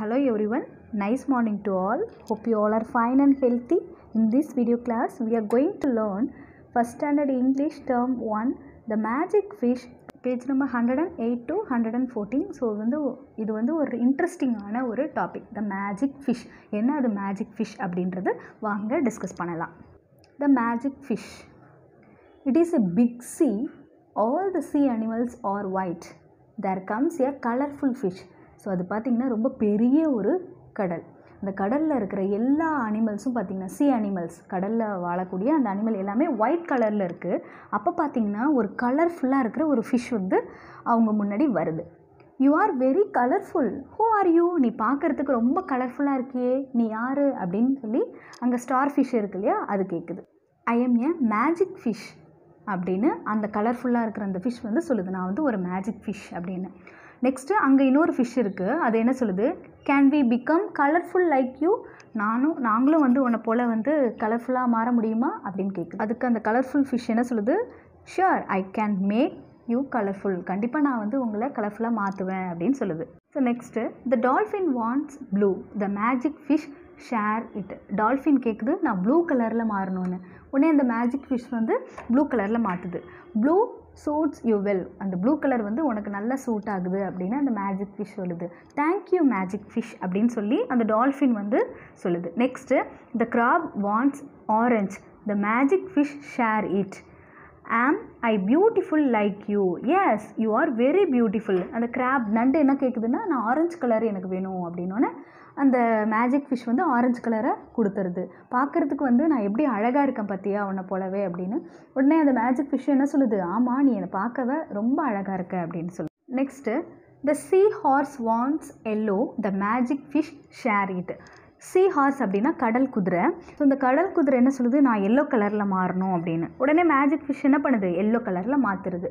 hello everyone nice morning to all hope you all are fine and healthy in this video class we are going to learn first standard english term 1 the magic fish page number hundred and eight to hundred and fourteen so வந்து இது வந்து ஒரு இன்ட்ரெஸ்டிங்கான ஒரு topic the magic fish என்ன அது magic fish அப்படின்றது வாங்க டிஸ்கஸ் பண்ணலாம் the magic fish it is a big sea all the sea animals are white there comes a colourful fish so அது பார்த்திங்கன்னா ரொம்ப பெரிய ஒரு கடல். அந்த கடலில் இருக்கிற எல்லா அனிமல்ஸும் பார்த்திங்கன்னா சி அனிமல்ஸ் கடலில் வாழக்கூடிய அந்த அனிமல் எல்லாமே ஒயிட் கலரில் இருக்குது அப்போ பார்த்திங்கன்னா ஒரு கலர்ஃபுல்லாக இருக்கிற ஒரு ஃபிஷ் வந்து அவங்க முன்னாடி வருது. You are very colourful who are you நீ பார்க்குறதுக்கு ரொம்ப கலர்ஃபுல்லாக இருக்கியே. நீ யார்? அப்படின்னு சொல்லி அங்கே ஸ்டார் ஃபிஷ் இருக்கு இல்லையா அது கேட்குது I am a magic fish அப்படின்னு அந்த கலர்ஃபுல்லாக இருக்கிற அந்த ஃபிஷ் வந்து சொல்லுது. நான் வந்து ஒரு மேஜிக் ஃபிஷ் அப்படின்னு. நெக்ஸ்ட்டு அங்கே இன்னொரு ஃபிஷ் இருக்குது அது என்ன சொல்லுது? Can we become colourful like you நானும் நாங்களும் வந்து உன்னை போல் வந்து கலர்ஃபுல்லாக மாற முடியுமா? அப்படின்னு கேட்குது அதுக்கு அந்த கலர்ஃபுல் ஃபிஷ் என்ன சொல்லுது? Sure I can make you colourful கண்டிப்பாக நான் வந்து உங்களை கலர்ஃபுல்லாக மாற்றுவேன் அப்படின்னு சொல்லுது. So next the dolphin wants blue the magic fish share it dolphin கேட்குது நான் ப்ளூ கலரில் மாறணும்னு. உடனே அந்த மேஜிக் ஃபிஷ் வந்து ப்ளூ கலரில் மாற்றுது ப்ளூ சூட்ஸ் யூ வெல் அந்த ப்ளூ கலர் வந்து உனக்கு நல்லா சூட் ஆகுது அப்படின்னு அந்த மேஜிக் ஃபிஷ் சொல்லுது. தேங்க்யூ மேஜிக் ஃபிஷ் அப்படின்னு சொல்லி அந்த டால்ஃபின் வந்து சொல்லுது. Next the crab wants orange the magic fish share it am I beautiful like you yes you are very beautiful அந்த கிராப் நண்டு என்ன கேட்குதுன்னா நான் ஆரஞ்சு கலர் எனக்கு வேணும் அப்படின்னோடனே அந்த மேஜிக் ஃபிஷ் வந்து ஆரஞ்சு கலரை கொடுத்துருது. பார்க்குறதுக்கு வந்து நான் எப்படி அழகாக இருக்கேன் பார்த்தியா உன்னை போலவே அப்படின்னு. உடனே அந்த மேஜிக் ஃபிஷ் என்ன சொல்லுது? ஆமாம் நீ என்னை பார்க்கவே ரொம்ப அழகாக இருக்க அப்படின்னு சொல்லு. Next the sea horse wants yellow the magic fish share it sea horse அப்படின்னா கடல் குதிரை. ஸோ இந்த கடல் குதிரை என்ன சொல்லுது? நான் எல்லோ கலரில் மாறணும் அப்படின்னு. உடனே மேஜிக் ஃபிஷ் என்ன பண்ணுது? எல்லோ கலரில் மாற்றுறது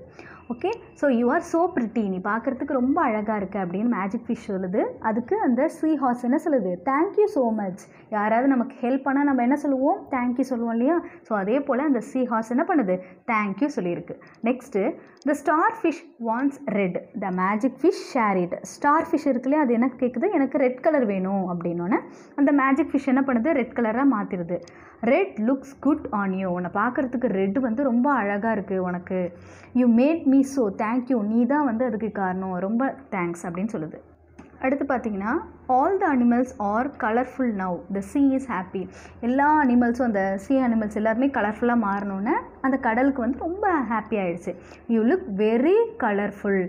okay so you are so pretty நீ பார்க்குறதுக்கு ரொம்ப அழகாக இருக்குது அப்படின்னு மேஜிக் ஃபிஷ் சொல்லுது. அதுக்கு அந்த சீ ஹார்ஸ் என்ன சொல்லுது? தேங்க்யூ ஸோ மச் யாராவது நமக்கு ஹெல்ப் பண்ணால் நம்ம என்ன சொல்லுவோம்? தேங்க்யூ சொல்லுவோம் இல்லையா? ஸோ அதே போல் அந்த சீ ஹார்ஸ் என்ன பண்ணுது? தேங்க்யூ சொல்லியிருக்கு. Next the star fish wants red the magic fish share it star fish இருக்குல்லையே அது எனக்கு கேட்குது எனக்கு ரெட் கலர் வேணும் அப்படின்னோடனே அந்த மேஜிக் ஃபிஷ் என்ன பண்ணுது? ரெட் கலராக மாற்றிடுது red looks good on you உன்னை பார்க்குறதுக்கு ரெட் வந்து ரொம்ப அழகாக இருக்குது உனக்கு. You made me so thank you நீ தான் வந்து அதுக்கு காரணம். ரொம்ப தேங்க்ஸ் அப்படின்னு சொல்லுது. அடுத்து பார்த்தீங்கன்னா all the animals are colourful now the sea is happy எல்லா அனிமல்ஸும் அந்த சீ அனிமல்ஸ் எல்லாருமே கலர்ஃபுல்லாக மாறினோன்னே அந்த கடலுக்கு வந்து ரொம்ப ஹாப்பி ஆகிடுச்சு you look very colourful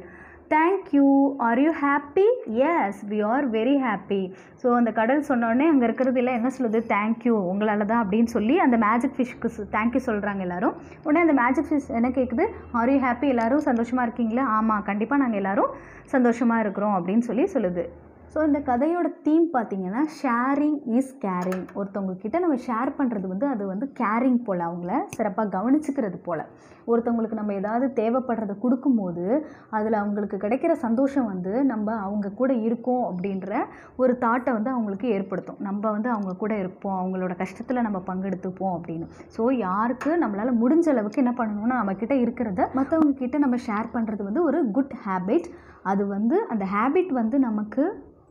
thank you are you happy yes we are very happy so அந்த கடல் சொன்னோடனே அங்கே இருக்கிறது எல்லாம் என்ன சொல்லுது? தேங்க்யூ உங்களால் தான் அப்படின்னு சொல்லி அந்த மேஜிக் ஃபிஷ்க்கு தேங்க்யூ சொல்கிறாங்க எல்லோரும். உடனே அந்த மேஜிக் ஃபிஷ் என்ன கேட்குது ஆர் யூ ஹாப்பி எல்லோரும் சந்தோஷமாக இருக்கீங்களா? ஆமாம் கண்டிப்பாக நாங்கள் எல்லோரும் சந்தோஷமாக இருக்கிறோம் அப்படின்னு சொல்லி சொல்லுது. ஸோ இந்த கதையோட தீம் பார்த்தீங்கன்னா ஷேரிங் இஸ் கேரிங் ஒருத்தவங்கக்கிட்ட நம்ம ஷேர் பண்ணுறது வந்து அது வந்து கேரிங் போல் அவங்கள சிறப்பாக கவனிச்சுக்கிறது போல். ஒருத்தவங்களுக்கு நம்ம ஏதாவது தேவைப்படுறத கொடுக்கும்போது அதில் அவங்களுக்கு கிடைக்கிற சந்தோஷம் வந்து நம்ம அவங்க கூட இருக்கோம் அப்படின்ற ஒரு தாட்டை வந்து அவங்களுக்கு ஏற்படுத்தும். நம்ம வந்து அவங்க கூட இருப்போம் அவங்களோட கஷ்டத்தில் நம்ம பங்கெடுத்துப்போம் அப்படின்னு. ஸோ யாருக்கு நம்மளால் முடிஞ்ச அளவுக்கு என்ன பண்ணணும்னா நம்மக்கிட்ட இருக்கிறத மற்றவங்க கிட்ட நம்ம ஷேர் பண்ணுறது வந்து ஒரு குட் ஹேபிட் அது வந்து அந்த ஹேபிட் வந்து நமக்கு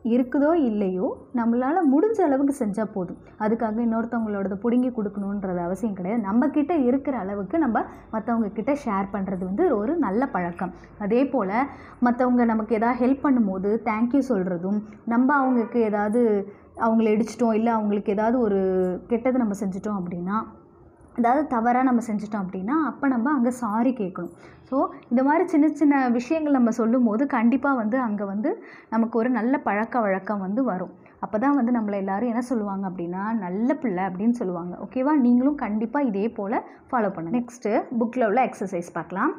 இருக்குதோ இல்லையோ நம்மளால் முடிஞ்ச அளவுக்கு செஞ்சால் போதும். அதுக்காக இன்னொருத்தவங்களோடத பிடுங்கி கொடுக்கணுன்றது அவசியம் கிடையாது. நம்மக்கிட்ட இருக்கிற அளவுக்கு நம்ம மற்றவங்க கிட்ட ஷேர் பண்ணுறது வந்து ஒரு நல்ல பழக்கம். அதே போல் மற்றவங்க நமக்கு எதாவது ஹெல்ப் பண்ணும்போது தேங்க்யூ சொல்கிறதும் நம்ம அவங்களுக்கு ஏதாவது அவங்கள இடிச்சிட்டோம் இல்லை அவங்களுக்கு ஏதாவது ஒரு கெட்டது நம்ம செஞ்சிட்டோம் அப்படின்னா ஏதாவது தவறாக நம்ம செஞ்சிட்டோம் அப்படின்னா அப்போ நம்ம அங்கே சாரி கேட்கணும். ஸோ இந்த மாதிரி சின்ன சின்ன விஷயங்கள் நம்ம சொல்லும் போது கண்டிப்பாக வந்து அங்கே வந்து நமக்கு ஒரு நல்ல பழக்க வழக்கம் வந்து வரும். அப்போ தான் வந்து நம்மளை எல்லோரும் என்ன சொல்லுவாங்க அப்படின்னா நல்ல பிள்ளை அப்படின்னு சொல்லுவாங்க. ஓகேவா நீங்களும் கண்டிப்பாக இதே போல் ஃபாலோ பண்ணுங்கள் நெக்ஸ்ட்டு புக்கில் உள்ள எக்ஸசைஸ் பார்க்கலாம்.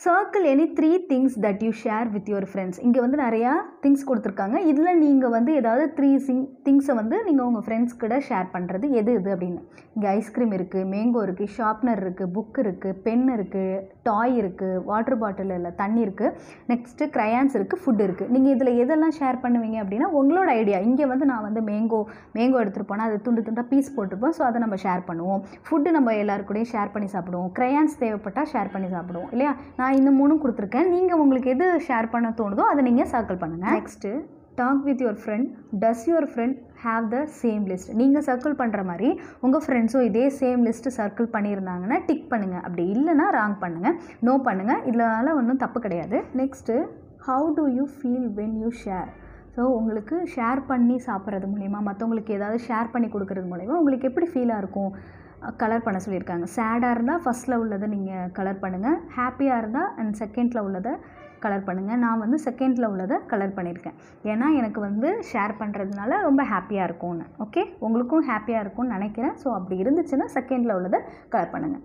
Circle any three things that you share with your friends இங்கே வந்து நிறையா திங்ஸ் கொடுத்துருக்காங்க. இதில் நீங்கள் வந்து ஏதாவது த்ரீ சிங் திங்ஸை வந்து நீங்கள் உங்கள் ஃப்ரெண்ட்ஸ் கூட ஷேர் பண்ணுறது எது இது அப்படின்னு. இங்கே ஐஸ்கிரீம் இருக்குது மேங்கோ இருக்குது ஷார்ப்னர் இருக்குது புக் இருக்குது பென் இருக்குது டாய் இருக்குது வாட்டர் பாட்டில் இல்லை தண்ணி இருக்குது நெக்ஸ்ட்டு க்ரையான்ஸ் இருக்குது ஃபுட் இருக்குது நீங்கள் இதில் எதெல்லாம் ஷேர் பண்ணுவீங்க அப்படின்னா உங்களோட ஐடியா இங்கே வந்து நான் வந்து மேங்கோ மேங்கோ எடுத்துகிட்டு போனால் அது துண்டு துண்டாக பீஸ் போட்டிருப்போம். ஸோ அதை நம்ம ஷேர் பண்ணுவோம். ஃபுட்டு நம்ம எல்லாருக்கூடையும் ஷேர் பண்ணி சாப்பிடுவோம். க்ரையான்ஸ் தேவைப்பட்டால் ஷேர் பண்ணி சாப்பிடுவோம். இல்லையா? நான் நான் இந்த மூணும் கொடுத்துருக்கேன். நீங்கள் உங்களுக்கு எது ஷேர் பண்ண தோணுதோ அதை நீங்கள் சர்க்கிள் பண்ணுங்கள் next talk with your friend does your friend have the same list நீங்கள் சர்க்கிள் பண்ணுற மாதிரி உங்கள் ஃப்ரெண்ட்ஸும் இதே சேம் லிஸ்ட்டு சர்க்கிள் பண்ணியிருந்தாங்கன்னா டிக் பண்ணுங்கள் அப்படி இல்லைன்னா ராங் பண்ணுங்கள் நோ பண்ணுங்கள் இதனால ஒன்றும் தப்பு கிடையாது. Next how do you feel when you share so உங்களுக்கு ஷேர் பண்ணி சாப்பிட்றது மூலிமா மற்றவங்களுக்கு ஏதாவது ஷேர் பண்ணி கொடுக்கறது மூலிமா உங்களுக்கு எப்படி ஃபீலாக இருக்கும்? கலர் பண்ண சொல்லியிருக்காங்க. சேடாக இருந்தால் ஃபஸ்ட்டில் உள்ளதை நீங்கள் கலர் பண்ணுங்கள் ஹாப்பியாக இருந்தால் அண்ட் செகண்டில் உள்ளதை கலர் பண்ணுங்கள் நான் வந்து செகண்டில் உள்ளதை கலர் பண்ணியிருக்கேன். ஏன்னா எனக்கு வந்து ஷேர் பண்ணுறதுனால ரொம்ப ஹாப்பியாக இருக்கும்னு. ஓகே உங்களுக்கும் ஹாப்பியாக இருக்கும்னு நினைக்கிறேன். ஸோ அப்படி இருந்துச்சுன்னா செகண்டில் உள்ளதை கலர் பண்ணுங்கள்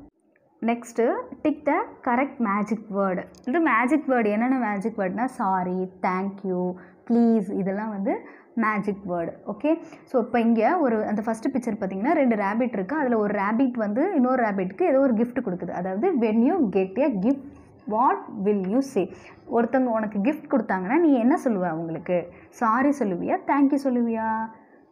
next tick the correct magic word இது மேஜிக் வேர்டு என்னென்ன மேஜிக் வேர்டுனா சாரி தேங்க்யூ ப்ளீஸ் இதெல்லாம் வந்து மேஜிக் வேர்டு ஓகே ஸோ இப்போ இங்கே ஒரு அந்த ஃபஸ்ட்டு பிக்சர் பார்த்தீங்கன்னா ரெண்டு ரேபிட் இருக்குது அதில் ஒரு ரேபிட் வந்து இன்னொரு ரேபிட்க்கு ஏதோ ஒரு கிஃப்ட் கொடுக்குது. அதாவது when you get a gift what will you say ஒருத்தவங்க உனக்கு கிஃப்ட் கொடுத்தாங்கன்னா நீ என்ன சொல்லுவ அவங்களுக்கு? சாரி சொல்லுவியா? தேங்க்யூ சொல்லுவியா?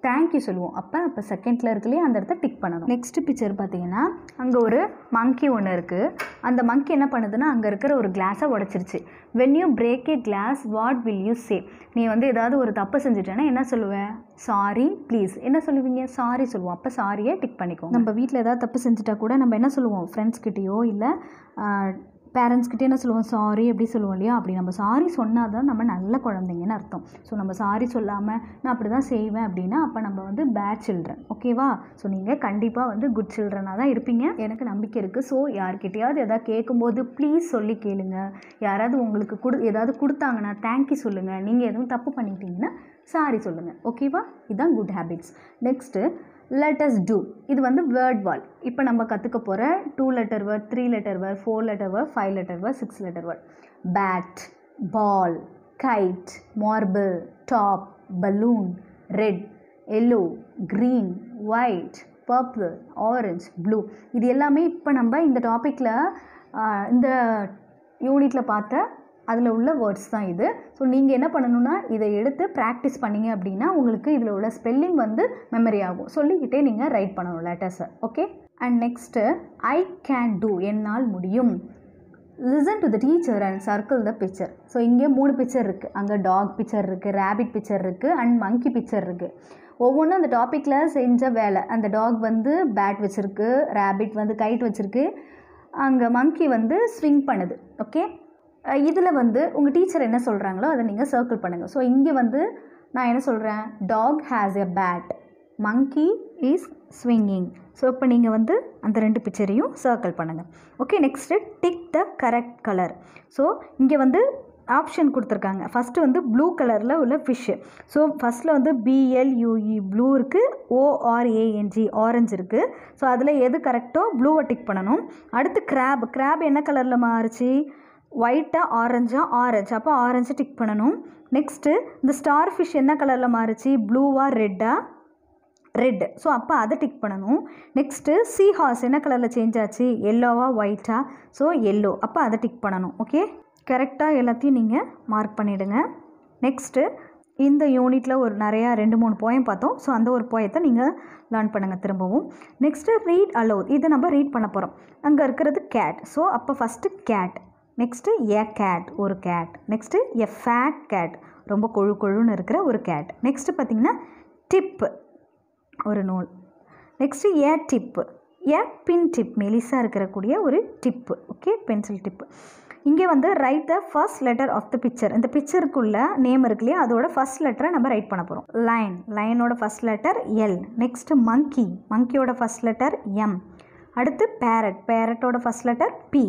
தேங்க்யூ சொல்லுவோம். அப்போ அப்போ செகண்டில் இருக்குல்லையே அந்த இடத்த டிக் பண்ணணும். நெக்ஸ்ட் பிக்சர் பார்த்தீங்கன்னா அங்கே ஒரு மங்கி ஒன்று இருக்குது அந்த மங்கி என்ன பண்ணுதுன்னா அங்கே இருக்கிற ஒரு கிளாஸை உடச்சிருச்சு. When you break a glass what will you say நீ வந்து ஏதாவது ஒரு தப்பு செஞ்சுட்டேன்னா என்ன சொல்லுவ? சாரி ப்ளீஸ் என்ன சொல்லுவீங்க? சாரி சொல்லுவோம். அப்போ சாரியே டிக் பண்ணிக்கோ நம்ம வீட்டில் ஏதாவது தப்பு செஞ்சுட்டா கூட நம்ம என்ன சொல்லுவோம்? ஃப்ரெண்ட்ஸ்கிட்டேயோ இல்லை பேரண்ட்ஸ்கிட்டே என்ன சொல்லுவோம்? சாரி அப்படி சொல்லுவோம் இல்லையா? அப்படி நம்ம சாரி சொன்னால் தான் நம்ம நல்ல குழந்தைங்கன்னு அர்த்தம். ஸோ நம்ம சாரி சொல்லாமல் நான் அப்படி தான் செய்வேன் அப்படின்னா அப்போ நம்ம வந்து பேட் சில்ட்ரன் ஓகேவா ஸோ நீங்கள் கண்டிப்பாக வந்து குட் சில்ட்ரனாக தான் இருப்பீங்க. எனக்கு நம்பிக்கை இருக்குது ஸோ யார்கிட்டையாவது எதாவது கேட்கும்போது ப்ளீஸ் சொல்லி கேளுங்க. யாராவது உங்களுக்கு கொடு ஏதாவது கொடுத்தாங்கன்னா தேங்க்யூ சொல்லுங்கள் நீங்கள் எதுவும் தப்பு பண்ணிட்டீங்கன்னா சாரி சொல்லுங்கள் ஓகேவா இதுதான் good habits next let's do இது வந்து வேர்ட் வால் இப்போ நம்ம கற்றுக்க போகிற two letter word three letter word four letter word five letter word six letter word bat ball kite marble top balloon red yellow green white purple orange blue இது எல்லாமே இப்போ நம்ம இந்த டாப்பிக்கில் இந்த யூனிட்டில் பார்த்த அதில் உள்ள வேர்ட்ஸ் தான் இது. ஸோ நீங்கள் என்ன பண்ணணும்னா இதை எடுத்து ப்ராக்டிஸ் பண்ணீங்க அப்படின்னா உங்களுக்கு இதில் உள்ள ஸ்பெல்லிங் வந்து மெமரி ஆகும். சொல்லிக்கிட்டே நீங்கள் ரைட் பண்ணணும் லெட்டர்ஸை okay and next I can do என்னால் முடியும். Listen to the teacher and circle the picture so இங்கே மூணு பிக்சர் இருக்குது அங்கே டாக் பிக்சர் இருக்குது ரேபிட் பிக்சர் இருக்குது அண்ட் மங்கி பிக்சர் இருக்குது ஒவ்வொன்றும் அந்த டாப்பிக்கில் செஞ்ச வேலை. அந்த டாக் வந்து பேட் வச்சுருக்கு ரேபிட் வந்து கைட் வச்சுருக்கு. அங்கே மங்கி வந்து ஸ்விங் பண்ணுது. ஓகே இதில் வந்து உங்கள் டீச்சர் என்ன சொல்கிறாங்களோ அதை நீங்கள் சர்க்கிள் பண்ணுங்கள் ஸோ இங்கே வந்து நான் என்ன சொல்கிறேன் dog has a bat monkey is swinging so இப்போ நீங்கள் வந்து அந்த ரெண்டு பிக்சரையும் சர்க்கிள் பண்ணுங்கள் okay next tick the correct colour so இங்கே வந்து ஆப்ஷன் கொடுத்துருக்காங்க. ஃபஸ்ட்டு வந்து ப்ளூ கலரில் உள்ள ஃபிஷ்ஷு ஸோ ஃபஸ்ட்டில் வந்து பிஎல்யூஇ ப்ளூ இருக்குது ஓஆர்ஏஎன்ஜி ஆரஞ்சு இருக்குது ஸோ அதில் எது கரெக்டோ ப்ளூவை டிக் பண்ணணும். அடுத்து கிராப் கிராப் என்ன கலரில் மாறுச்சு? ஒயிட்டாக ஆரஞ்சாக ஆரஞ்சு அப்போ ஆரஞ்சு டிக் பண்ணணும். நெக்ஸ்ட்டு இந்த ஸ்டார் ஃபிஷ் என்ன கலரில் மாறுச்சு? ப்ளூவாக ரெட்டாக ரெட் ஸோ அப்போ அதை டிக் பண்ணணும். நெக்ஸ்ட்டு சீ ஹார்ஸ் என்ன கலரில் சேஞ்ச் ஆச்சு? எல்லோவாக ஒயிட்டாக ஸோ எல்லோ அப்போ அதை டிக் பண்ணணும். ஓகே கரெக்டாக எல்லாத்தையும் நீங்கள் மார்க் பண்ணிவிடுங்க நெக்ஸ்ட்டு இந்த யூனிட்டில் ஒரு நிறையா ரெண்டு மூணு போயம் பார்த்தோம். ஸோ அந்த ஒரு போயத்தை நீங்கள் லேர்ன் பண்ணுங்கள் திரும்பவும். நெக்ஸ்ட்டு ரீட் அலோவ் இதை நம்ம ரீட் பண்ண போகிறோம் அங்கே இருக்கிறது கேட் ஸோ அப்போ first cat next a cat ஒரு cat next a fat cat ரொம்ப கொழு கொழுன்னு இருக்கிற ஒரு கேட் நெக்ஸ்ட்டு பார்த்திங்கன்னா டிப்பு ஒரு நூல். Next a tip a pin tip மெலிசாக இருக்கக்கூடிய ஒரு டிப்பு ஓகே பென்சில் டிப்பு இங்கே வந்து write the first letter of the picture இந்த பிக்சருக்குள்ள நேம் இருக்கு இல்லையா? அதோட ஃபர்ஸ்ட் லெட்டரை நம்ம ரைட் பண்ண போகிறோம் line லைனோட first letter L next monkey மங்கியோட first letter M அடுத்து parrot பேரட்டோட first letter P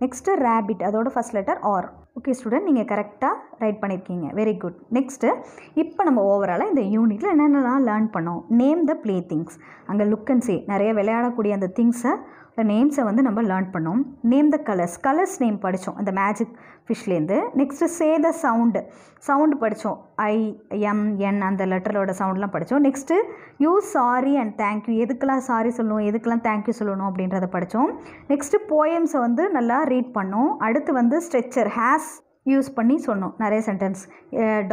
next rabbit அதோட first letter R okay student நீங்கள் கரெக்டாக ரைட் பண்ணியிருக்கீங்க வெரி குட் நெக்ஸ்ட்டு இப்போ நம்ம ஓவராலாக இந்த யூனிட்டில் என்னென்னலாம் லேர்ன் பண்ணோம்? நேம் த ப்ளே திங்ஸ் அங்கே லுக் அண்ட் சே நிறைய விளையாடக்கூடிய அந்த திங்ஸை நேம்ஸை வந்து நம்ம லேர்ன் பண்ணோம். Name the colours colours name படித்தோம் அந்த magic ஃபிஷ்லேருந்து next say the sound sound படித்தோம் ஐ எம் என் அந்த லெட்டரோட சவுண்ட்லாம் படித்தோம் next you sorry and thank you எதுக்கெல்லாம் சாரி சொல்லணும்? எதுக்கெல்லாம் தேங்க்யூ சொல்லணும்? அப்படின்றத படித்தோம் நெக்ஸ்ட்டு போயம்ஸை வந்து நல்லா ரீட் பண்ணோம். அடுத்து வந்து ஸ்ட்ரெச்சர் ஹேஸ் யூஸ் பண்ணி சொன்னோம். நிறைய sentence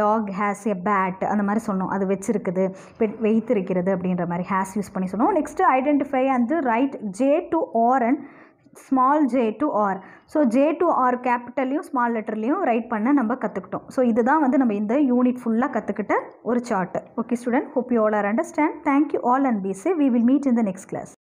dog has a bat அந்த மாதிரி சொன்னோம். அது வச்சிருக்குது. பெட் வைத்திருக்கிறது அப்படின்ற மாதிரி ஹேஸ் யூஸ் பண்ணி சொன்னோம். Next identify and write J to R and small J to R so J to R கேபிட்டல்லையும் small லெட்டர்லையும் ரைட் பண்ண நம்ம கற்றுக்கிட்டோம் ஸோ இதுதான் வந்து நம்ம இந்த யூனிட் ஃபுல்லாக கற்றுக்கிட்ட ஒரு chart okay student hope you all are understand thank you all and be safe we will meet in the next class